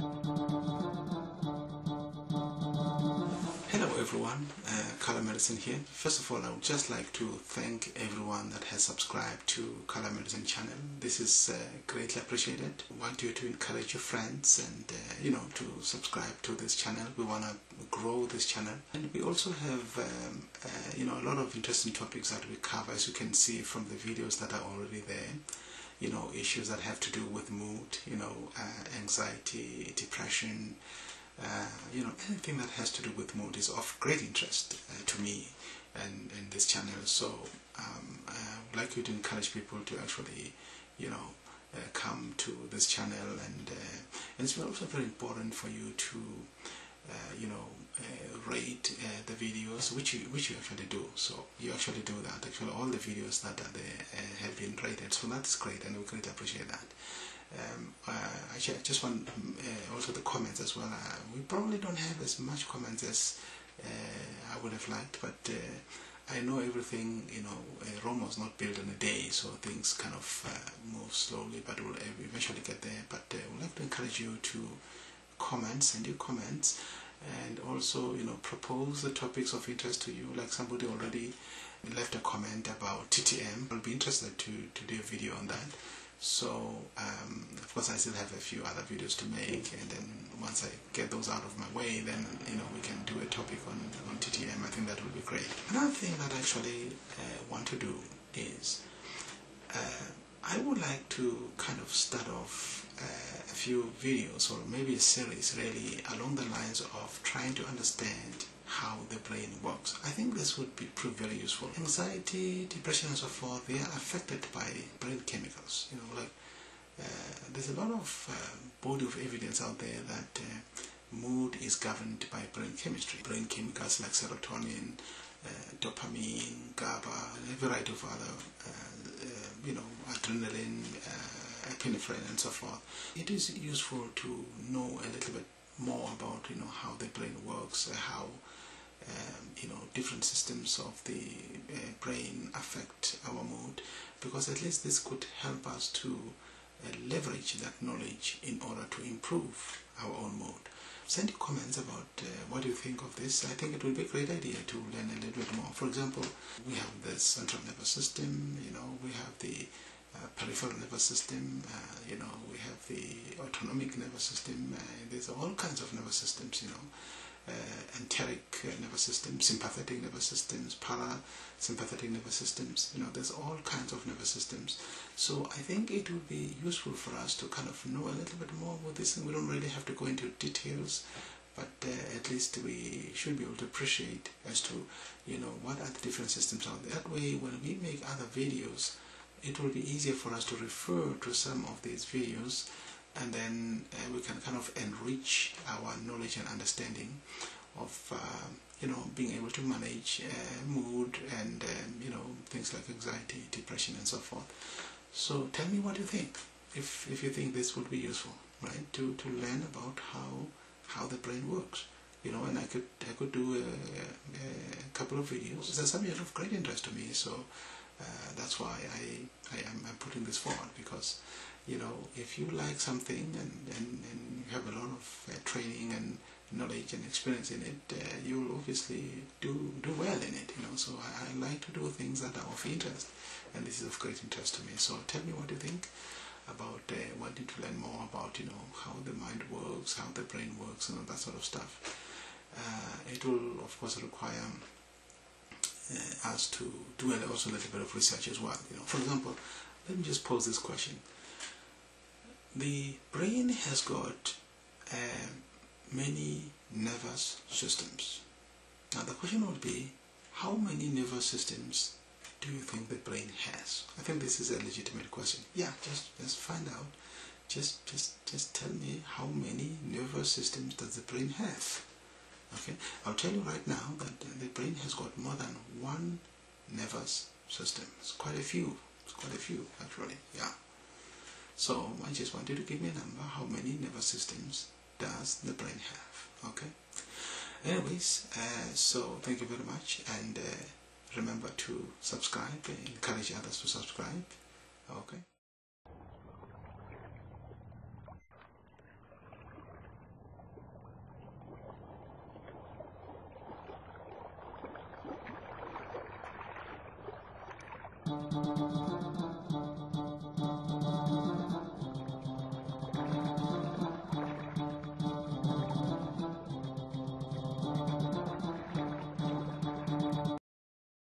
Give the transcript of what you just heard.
Hello everyone, uh, Color Medicine here. First of all, I would just like to thank everyone that has subscribed to Color Medicine channel. This is uh, greatly appreciated. I want you to encourage your friends and uh, you know to subscribe to this channel. We want to grow this channel, and we also have um, uh, you know a lot of interesting topics that we cover, as you can see from the videos that are already there you know issues that have to do with mood you know uh, anxiety depression uh, you know, anything that has to do with mood is of great interest uh, to me and, and this channel. So um, I would like you to encourage people to actually, you know, uh, come to this channel and, uh, and it's also very important for you to, uh, you know, uh, rate the videos, which you, which you actually do. So you actually do that. Actually, all the videos that are there have been rated. So that's great and we greatly appreciate that um, uh, I just want uh, also the comments as well. Uh, we probably don't have as much comments as uh, I would have liked, but uh, I know everything, you know, uh, Rome was not built in a day, so things kind of move slowly, but we'll eventually get there. But I would like to encourage you to comment, send your comments, and also, you know, propose the topics of interest to you. Like somebody already left a comment about TTM. I'll be interested to, to do a video on that. So, um, of course, I still have a few other videos to make, and then once I get those out of my way, then you know we can do a topic on, on TTM. I think that would be great. Another thing that I actually uh, want to do is uh, I would like to kind of start off uh, a few videos or maybe a series really along the lines of trying to understand how the brain works. I think this would be prove very useful. Anxiety, depression and so forth, they are affected by brain chemicals. You know, like uh, there's a lot of uh, body of evidence out there that uh, mood is governed by brain chemistry. Brain chemicals like serotonin, uh, dopamine, GABA, a variety of other, uh, you know, adrenaline, epinephrine and so forth. It is useful to know a little bit more about, you know, how the brain works, how um, you know different systems of the uh, brain affect our mood because at least this could help us to uh, leverage that knowledge in order to improve our own mood. Send your comments about uh, what you think of this. I think it would be a great idea to learn a little bit more. For example, we have the central nervous system, you know, we have the uh, peripheral nervous system, uh, you know, we have the autonomic nervous system, uh, there's all kinds of nervous systems, you know enteric nervous system, sympathetic nervous systems, parasympathetic nervous systems. You know, there's all kinds of nervous systems. So I think it would be useful for us to kind of know a little bit more about this, and we don't really have to go into details. But uh, at least we should be able to appreciate as to, you know, what are the different systems out there. That way, when we make other videos, it will be easier for us to refer to some of these videos and then uh, we can kind of enrich our knowledge and understanding of uh, you know being able to manage uh, mood and um, you know things like anxiety depression and so forth. So tell me what you think if if you think this would be useful right to to learn about how how the brain works. You know and I could I could do a, a couple of videos. It's a subject of great interest to me so uh, that's why I, I am I'm putting this forward because you know, if you like something and, and, and you have a lot of uh, training and knowledge and experience in it, uh, you'll obviously do do well in it. You know, so I, I, like to do things that are of interest, and this is of great interest to me. So tell me what you think about uh, wanting to learn more about you know how the mind works, how the brain works, and all that sort of stuff. Uh, it will of course require uh, us to do also a little bit of research as well. You know, for example, let me just pose this question the brain has got uh, many nervous systems. Now the question would be, how many nervous systems do you think the brain has? I think this is a legitimate question. Yeah, just just find out. Just just just tell me how many nervous systems does the brain have? Okay, I'll tell you right now that the brain has got more than one nervous system. It's quite a few. It's quite a few actually. Yeah. So I just want you to give me a number. How many nervous systems does the brain have? Okay. Anyways, uh, so thank you very much, and uh, remember to subscribe. Encourage others to subscribe. Okay.